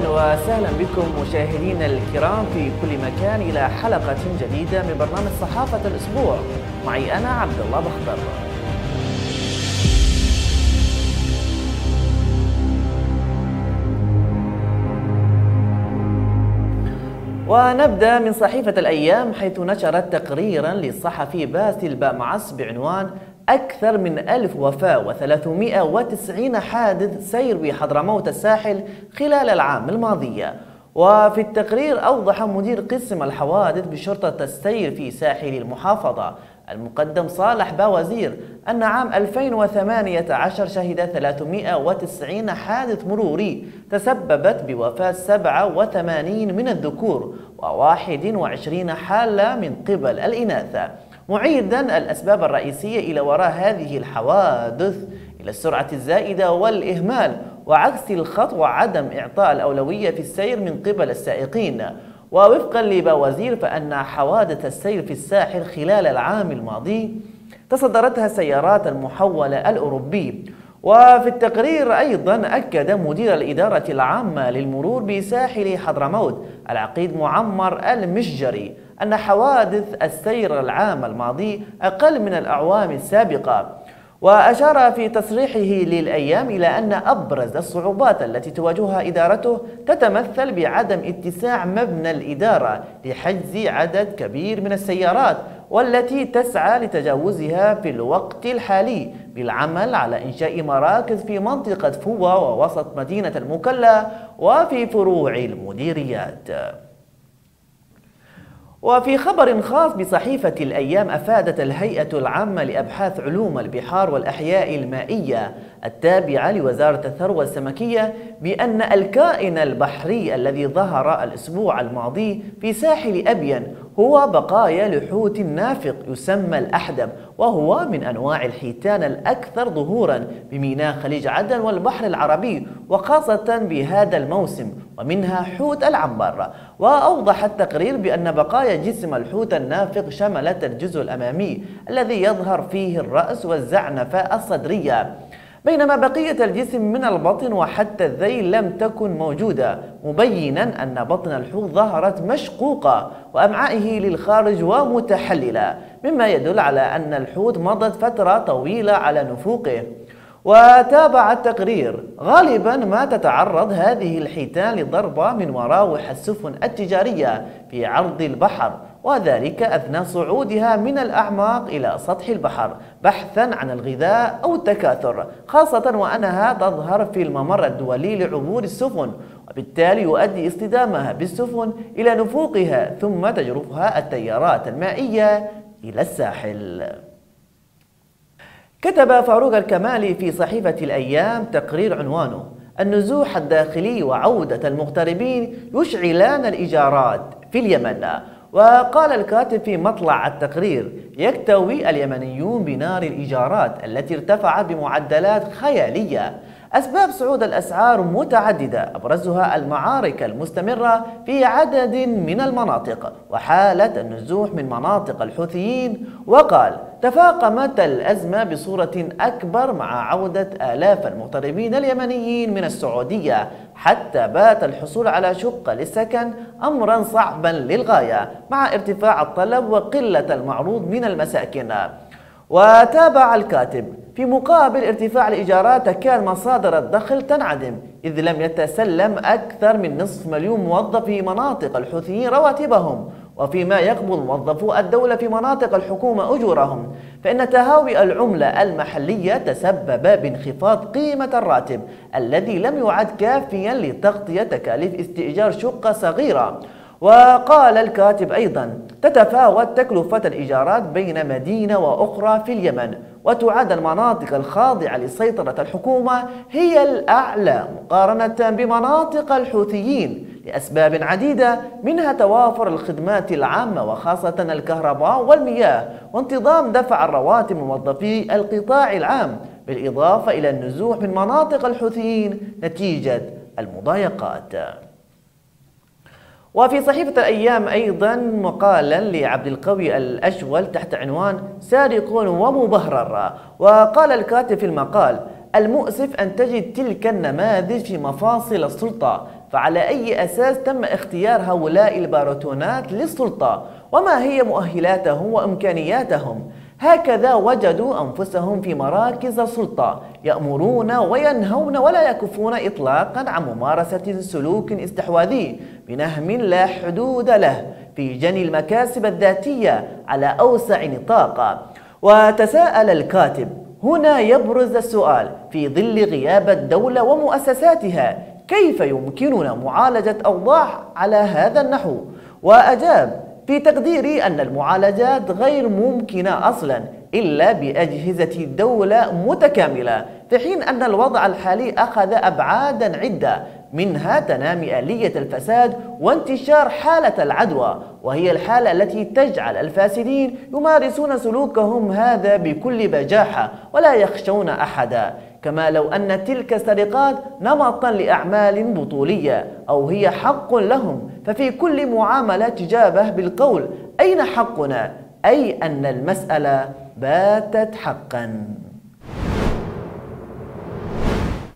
أهلا وسهلا بكم مشاهدينا الكرام في كل مكان إلى حلقة جديدة من برنامج صحافة الأسبوع معي أنا عبد الله بختر. ونبدأ من صحيفة الأيام حيث نشرت تقريرا للصحفي باسل بامعس بعنوان أكثر من ألف وفاة و390 حادث سير بحضرموت الساحل خلال العام الماضي. وفي التقرير أوضح مدير قسم الحوادث بشرطة السير في ساحل المحافظة المقدم صالح باوزير أن عام 2018 شهد 390 حادث مروري تسببت بوفاة 87 من الذكور و21 حالة من قبل الإناث. معيدا الأسباب الرئيسية إلى وراء هذه الحوادث إلى السرعة الزائدة والإهمال وعكس الخط وعدم إعطاء الأولوية في السير من قبل السائقين. ووفقا لبوازير فأن حوادث السير في الساحل خلال العام الماضي تصدرتها السيارات المحولة الأوروبي. وفي التقرير أيضا أكد مدير الإدارة العامة للمرور بساحل حضرموت العقيد معمر المشجري أن حوادث السير العام الماضي أقل من الأعوام السابقة. وأشار في تصريحه للأيام إلى أن أبرز الصعوبات التي تواجهها إدارته تتمثل بعدم اتساع مبنى الإدارة لحجز عدد كبير من السيارات والتي تسعى لتجاوزها في الوقت الحالي. بالعمل على إنشاء مراكز في منطقة فوة ووسط مدينة المكلا وفي فروع المديريات. وفي خبر خاص بصحيفة الأيام أفادت الهيئة العامة لأبحاث علوم البحار والأحياء المائية التابعة لوزارة الثروة السمكية بأن الكائن البحري الذي ظهر الأسبوع الماضي في ساحل أبين هو بقايا لحوت نافق يسمى الأحدب وهو من أنواع الحيتان الأكثر ظهورا بميناء خليج عدن والبحر العربي وخاصة بهذا الموسم ومنها حوت العنبر. وأوضح التقرير بأن بقايا جسم الحوت النافق شملت الجزء الأمامي الذي يظهر فيه الرأس والزعنفة الصدرية. بينما بقية الجسم من البطن وحتى الذيل لم تكن موجودة مبينا أن بطن الحوت ظهرت مشقوقة وأمعائه للخارج ومتحللة مما يدل على أن الحوت مضت فترة طويلة على نفوقه. وتابع التقرير غالبا ما تتعرض هذه الحيتان لضربة من مراوح السفن التجارية في عرض البحر. وذلك أثناء صعودها من الأعماق إلى سطح البحر بحثا عن الغذاء أو التكاثر خاصة وأنها تظهر في الممر الدولي لعبور السفن وبالتالي يؤدي اصطدامها بالسفن إلى نفوقها ثم تجرفها التيارات المائية إلى الساحل. كتب فاروق الكمالي في صحيفة الأيام تقرير عنوانه النزوح الداخلي وعودة المغتربين يشعلان الإيجارات في اليمن. وقال الكاتب في مطلع التقرير يكتوي اليمنيون بنار الإيجارات التي ارتفعت بمعدلات خيالية. أسباب صعود الأسعار متعددة. أبرزها المعارك المستمرة في عدد من المناطق. وحالة النزوح من مناطق الحوثيين. وقال تفاقمت الأزمة بصورة أكبر مع عودة آلاف المغتربين اليمنيين من السعودية حتى بات الحصول على شقة للسكن أمرا صعبا للغاية مع ارتفاع الطلب وقلة المعروض من المساكن. وتابع الكاتب في مقابل ارتفاع الإيجارات تكاد مصادر الدخل تنعدم إذ لم يتسلم أكثر من نصف مليون موظف في مناطق الحوثيين رواتبهم. وفيما يقبض موظفو الدولة في مناطق الحكومة أجورهم. فإن تهاوي العملة المحلية تسبب بانخفاض قيمة الراتب الذي لم يعد كافيا لتغطية تكاليف استئجار شقة صغيرة. وقال الكاتب أيضا تتفاوت تكلفة الإيجارات بين مدينة وأخرى في اليمن وتعد المناطق الخاضعة لسيطرة الحكومة هي الأعلى مقارنة بمناطق الحوثيين. لأسباب عديدة منها توافر الخدمات العامة وخاصة الكهرباء والمياه وانتظام دفع الرواتب موظفي القطاع العام بالإضافة إلى النزوح من مناطق الحوثيين نتيجة المضايقات. وفي صحيفة الأيام أيضا مقالا لعبد القوي الأشول تحت عنوان سارق ومبهرر. وقال الكاتب في المقال المؤسف أن تجد تلك النماذج في مفاصل السلطة فعلى أي أساس تم اختيار هؤلاء الباروتونات للسلطة؟ وما هي مؤهلاتهم وإمكانياتهم؟ هكذا وجدوا أنفسهم في مراكز السلطة يأمرون وينهون ولا يكفون إطلاقا عن ممارسة سلوك استحواذي بنهم لا حدود له في جني المكاسب الذاتية على أوسع نطاق. وتساءل الكاتب هنا يبرز السؤال في ظل غياب الدولة ومؤسساتها كيف يمكننا معالجة أوضاع على هذا النحو؟ وأجاب في تقديري أن المعالجات غير ممكنة أصلا إلا بأجهزة دولة متكاملة في حين أن الوضع الحالي أخذ أبعادا عدة منها تنامي آلية الفساد وانتشار حالة العدوى وهي الحالة التي تجعل الفاسدين يمارسون سلوكهم هذا بكل بجاحة ولا يخشون أحدا كما لو أن تلك السرقات نمطا لأعمال بطولية أو هي حق لهم. ففي كل معاملة تجابه بالقول. أين حقنا؟ أي أن المسألة باتت حقا.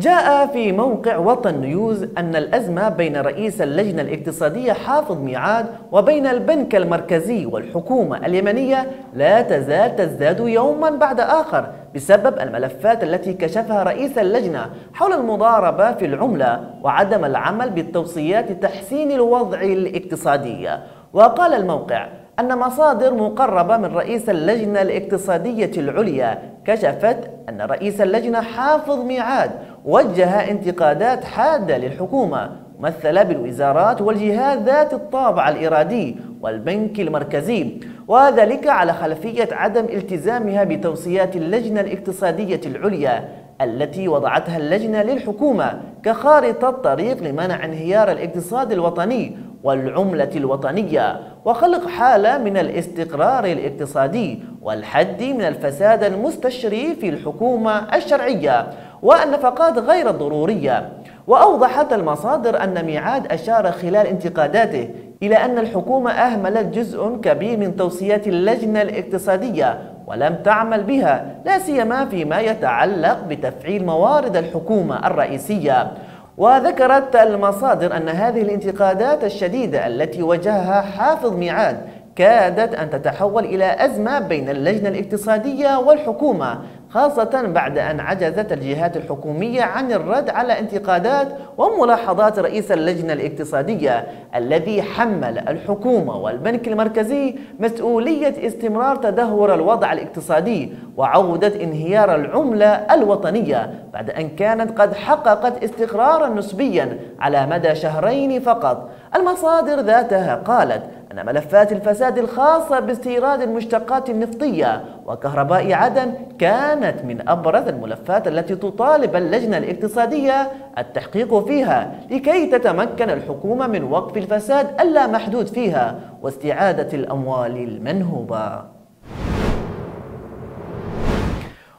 جاء في موقع وطن نيوز أن الأزمة بين رئيس اللجنة الاقتصادية حافظ ميعاد وبين البنك المركزي والحكومة اليمنية لا تزال تزداد يوما بعد آخر بسبب الملفات التي كشفها رئيس اللجنة حول المضاربة في العملة وعدم العمل بالتوصيات لتحسين الوضع الاقتصادي. وقال الموقع أن مصادر مقربة من رئيس اللجنة الاقتصادية العليا كشفت أن رئيس اللجنة حافظ ميعاد وجه انتقادات حادة للحكومة ممثلة بالوزارات والجهات ذات الطابع الإرادي والبنك المركزي وذلك على خلفية عدم التزامها بتوصيات اللجنة الاقتصادية العليا التي وضعتها اللجنة للحكومة كخارطة طريق لمنع انهيار الاقتصاد الوطني والعملة الوطنية وخلق حالة من الاستقرار الاقتصادي والحد من الفساد المستشري في الحكومة الشرعية. والنفقات غير الضرورية. وأوضحت المصادر أن ميعاد أشار خلال انتقاداته إلى أن الحكومة أهملت جزء كبير من توصيات اللجنة الاقتصادية ولم تعمل بها لا سيما فيما يتعلق بتفعيل موارد الحكومة الرئيسية. وذكرت المصادر أن هذه الانتقادات الشديدة التي وجهها حافظ ميعاد كادت أن تتحول إلى أزمة بين اللجنة الاقتصادية والحكومة خاصة بعد أن عجزت الجهات الحكومية عن الرد على انتقادات وملاحظات رئيس اللجنة الاقتصادية الذي حمل الحكومة والبنك المركزي مسؤولية استمرار تدهور الوضع الاقتصادي وعودة انهيار العملة الوطنية بعد أن كانت قد حققت استقرارا نسبيا على مدى شهرين فقط. المصادر ذاتها قالت أن ملفات الفساد الخاصة باستيراد المشتقات النفطية وكهرباء عدن كانت من أبرز الملفات التي تطالب اللجنة الاقتصادية التحقيق فيها لكي تتمكن الحكومة من وقف الفساد اللامحدود فيها واستعادة الأموال المنهوبة.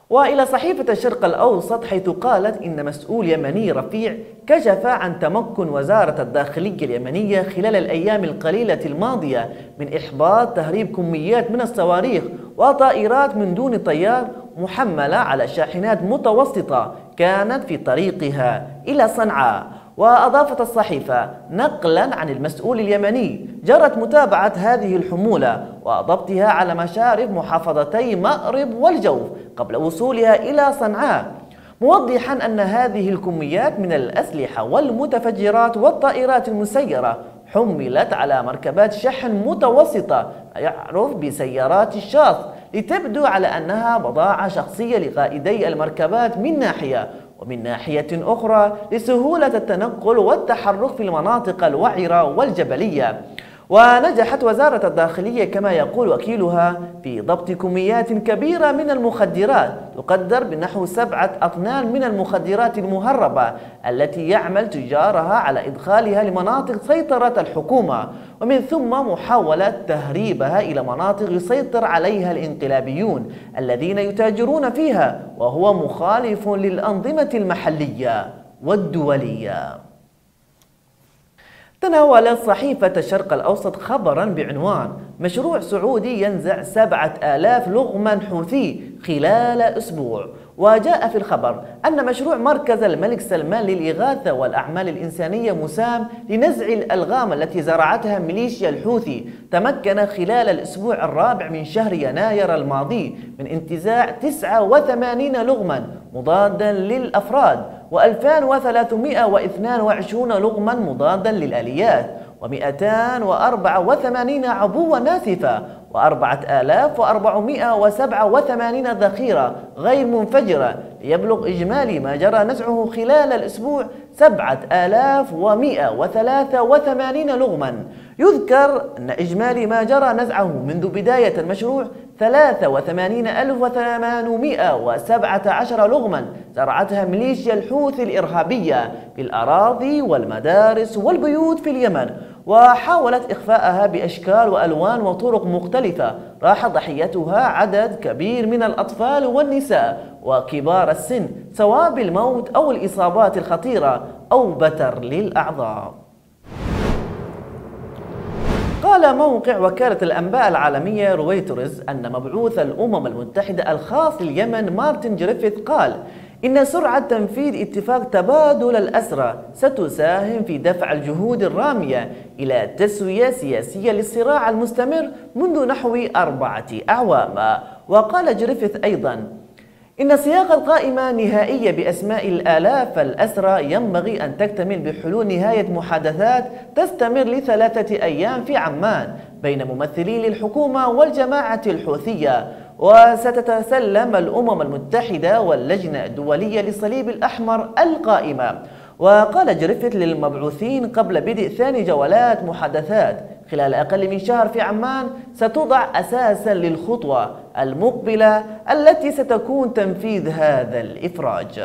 وإلى صحيفة الشرق الأوسط حيث قالت إن مسؤول يمني رفيع كشف عن تمكن وزارة الداخلية اليمنية خلال الأيام القليلة الماضية من إحباط تهريب كميات من الصواريخ وطائرات من دون طيار محملة على شاحنات متوسطة كانت في طريقها إلى صنعاء. وأضافت الصحيفة نقلا عن المسؤول اليمني. جرت متابعة هذه الحمولة وضبطها على مشارف محافظتي مأرب والجوف قبل وصولها إلى صنعاء. موضحا أن هذه الكميات من الأسلحة والمتفجرات والطائرات المسيرة حملت على مركبات شحن متوسطة يعرف بسيارات الشاص. لتبدو على أنها بضاعة شخصية لقائدي المركبات من ناحية ومن ناحية أخرى لسهولة التنقل والتحرك في المناطق الوعرة والجبلية. ونجحت وزارة الداخلية كما يقول وكيلها في ضبط كميات كبيرة من المخدرات تقدر بنحو سبعة أطنان من المخدرات المهربة التي يعمل تجارها على إدخالها لمناطق سيطرة الحكومة ومن ثم محاولة تهريبها إلى مناطق يسيطر عليها الانقلابيون الذين يتاجرون فيها وهو مخالف للأنظمة المحلية والدولية. تناولت صحيفة الشرق الأوسط خبرا بعنوان مشروع سعودي ينزع سبعة آلاف لغما حوثي خلال أسبوع. وجاء في الخبر أن مشروع مركز الملك سلمان للإغاثة والأعمال الإنسانية مسام لنزع الألغام التي زرعتها ميليشيا الحوثي. تمكن خلال الأسبوع الرابع من شهر يناير الماضي من انتزاع 89 لغما مضادا للأفراد و2322 لغما مضادا للآليات. و284 عبوة ناسفة وأربعة آلاف وأربعمائة وسبعة وثمانين ذخيرة غير منفجرة. ليبلغ إجمالي ما جرى نزعه خلال الأسبوع سبعة آلاف ومائة وثلاثة وثمانين لغما. يذكر أن إجمالي ما جرى نزعه منذ بداية المشروع ثلاثة وثمانين ألف وثمانمائة وسبعة عشر لغما زرعتها ميليشيا الحوثي الإرهابية في الأراضي والمدارس والبيوت في اليمن. وحاولت إخفاءها بأشكال وألوان وطرق مختلفة. راح ضحيتها عدد كبير من الأطفال والنساء وكبار السن سواء بالموت أو الإصابات الخطيرة أو بتر للأعضاء. قال موقع وكالة الأنباء العالمية رويترز أن مبعوث الأمم المتحدة الخاص لليمن مارتن جريفيث قال إن سرعة تنفيذ اتفاق تبادل الأسرى ستساهم في دفع الجهود الرامية إلى تسوية سياسية للصراع المستمر منذ نحو أربعة أعوام. وقال جريفيث أيضا إن سياق القائمة نهائية بأسماء الآلاف الأسرى ينبغي أن تكتمل بحلول نهاية محادثات تستمر لثلاثة أيام في عمان بين ممثلي الحكومة والجماعة الحوثية وستتسلم الأمم المتحدة واللجنة الدولية للصليب الأحمر القائمة. وقال جريفيث للمبعوثين قبل بدء ثاني جولات محادثات خلال أقل من شهر في عمان ستوضع أساسا للخطوة المقبلة التي ستكون تنفيذ هذا الإفراج.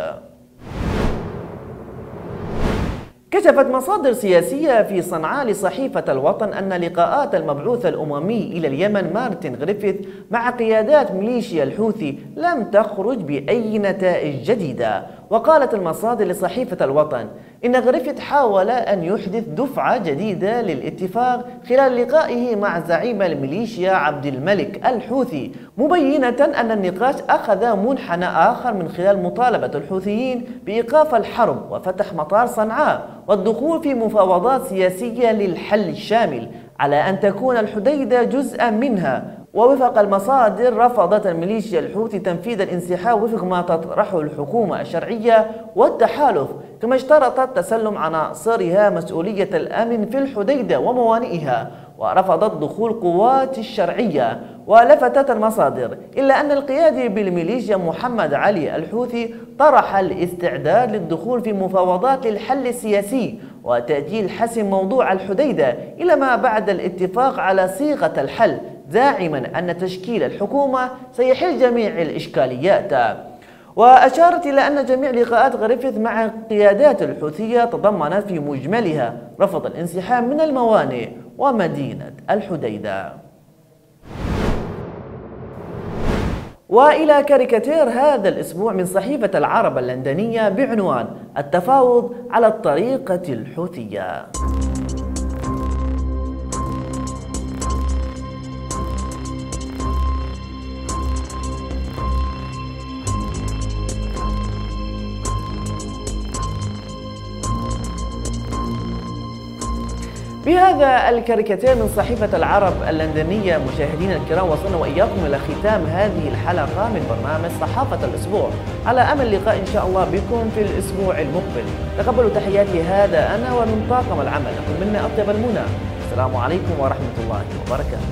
كشفت مصادر سياسية في صنعاء لصحيفة الوطن أن لقاءات المبعوث الأممي إلى اليمن مارتن غريفيث مع قيادات ميليشيا الحوثي لم تخرج بأي نتائج جديدة. وقالت المصادر لصحيفة الوطن إن غريفيث حاول أن يحدث دفعة جديدة للاتفاق خلال لقائه مع زعيم الميليشيا عبد الملك الحوثي مبينة أن النقاش أخذ منحنى آخر من خلال مطالبة الحوثيين بإيقاف الحرب وفتح مطار صنعاء والدخول في مفاوضات سياسية للحل الشامل على أن تكون الحديدة جزءا منها ووفق المصادر رفضت الميليشيا الحوثي تنفيذ الانسحاب وفق ما تطرحه الحكومة الشرعية والتحالف كما اشترطت تسلم عناصرها مسؤولية الأمن في الحديدة وموانئها ورفضت دخول قوات الشرعية ولفتت المصادر إلا أن القيادي بالميليشيا محمد علي الحوثي طرح الاستعداد للدخول في مفاوضات للحل السياسي وتأجيل حسم موضوع الحديدة إلى ما بعد الاتفاق على صيغة الحل زاعما أن تشكيل الحكومة سيحل جميع الإشكاليات. وأشارت إلى أن جميع لقاءات غريفيث مع قيادات الحوثية تضمنت في مجملها رفض الانسحاب من الموانئ ومدينة الحديدة. وإلى كاريكاتير هذا الأسبوع من صحيفة العرب اللندنية بعنوان التفاوض على الطريقة الحوثية. بهذا الكاريكاتير من صحيفة العرب اللندنية مشاهدينا الكرام وصلنا وإياكم إلى ختام هذه الحلقة من برنامج صحافة الأسبوع. على أمل لقاء إن شاء الله بكم في الأسبوع المقبل. تقبلوا تحياتي هذا أنا ومن طاقم العمل نقول منا أطيب المنى. السلام عليكم ورحمة الله وبركاته.